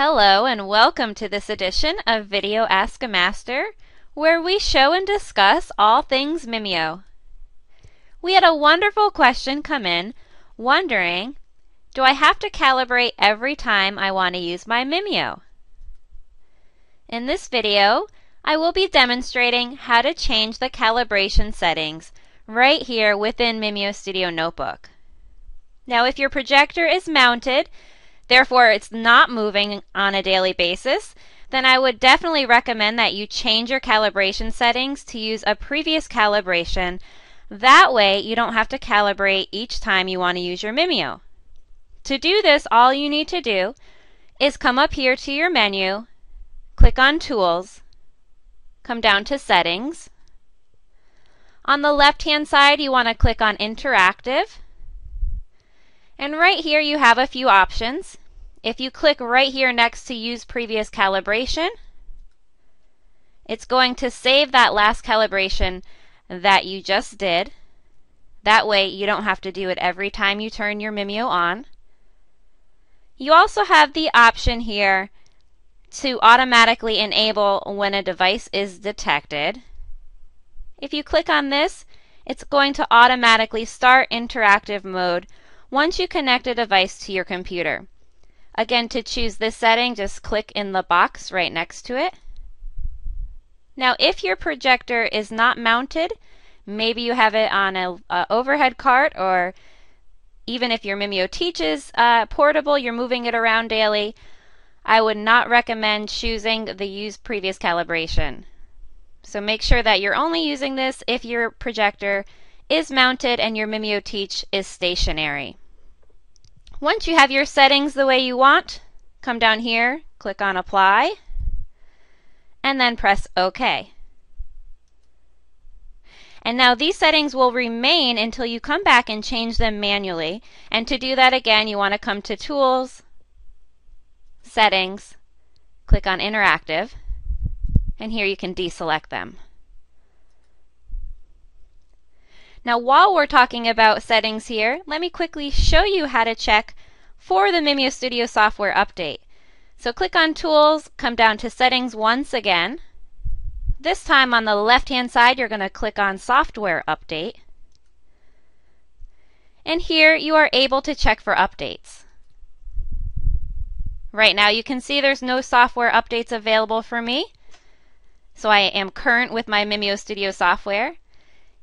Hello and welcome to this edition of Video Ask a Master, where we show and discuss all things Mimio. We had a wonderful question come in wondering, do I have to calibrate every time I want to use my Mimio? In this video, I will be demonstrating how to change the calibration settings right here within MimioStudio Notebook. Now if your projector is mounted, therefore it's not moving on a daily basis, then I would definitely recommend that you change your calibration settings to use a previous calibration. That way you don't have to calibrate each time you want to use your Mimio. To do this, all you need to do is come up here to your menu, click on Tools, come down to Settings. On the left hand side you want to click on Interactive and right here you have a few options. If you click right here next to use previous calibration, it's going to save that last calibration that you just did. That way you don't have to do it every time you turn your Mimio on. You also have the option here to automatically enable when a device is detected. If you click on this, it's going to automatically start interactive mode once you connect a device to your computer. Again, to choose this setting, just click in the box right next to it. Now, if your projector is not mounted, maybe you have it on an overhead cart, or even if your Mimio teaches uh, portable, you're moving it around daily, I would not recommend choosing the use previous calibration. So make sure that you're only using this if your projector is mounted and your MimioTeach is stationary. Once you have your settings the way you want, come down here, click on Apply, and then press OK. And now these settings will remain until you come back and change them manually. And to do that again, you want to come to Tools, Settings, click on Interactive, and here you can deselect them. Now while we're talking about settings here, let me quickly show you how to check for the MimioStudio software update. So click on Tools, come down to Settings once again. This time on the left hand side you're going to click on Software Update. And here you are able to check for updates. Right now you can see there's no software updates available for me. So I am current with my MimioStudio software.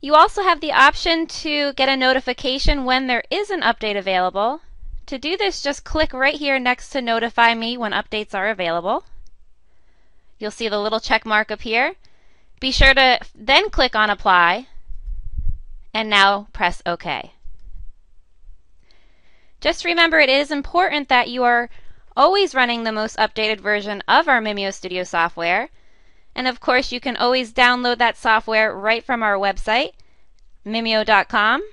You also have the option to get a notification when there is an update available. To do this, just click right here next to notify me when updates are available. You'll see the little check mark up here. Be sure to then click on apply and now press OK. Just remember it is important that you are always running the most updated version of our MimioStudio software and of course, you can always download that software right from our website, mimio.com.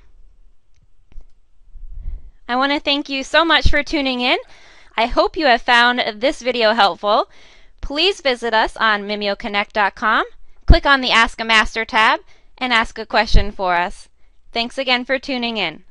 I want to thank you so much for tuning in. I hope you have found this video helpful. Please visit us on mimioconnect.com, click on the Ask a Master tab, and ask a question for us. Thanks again for tuning in.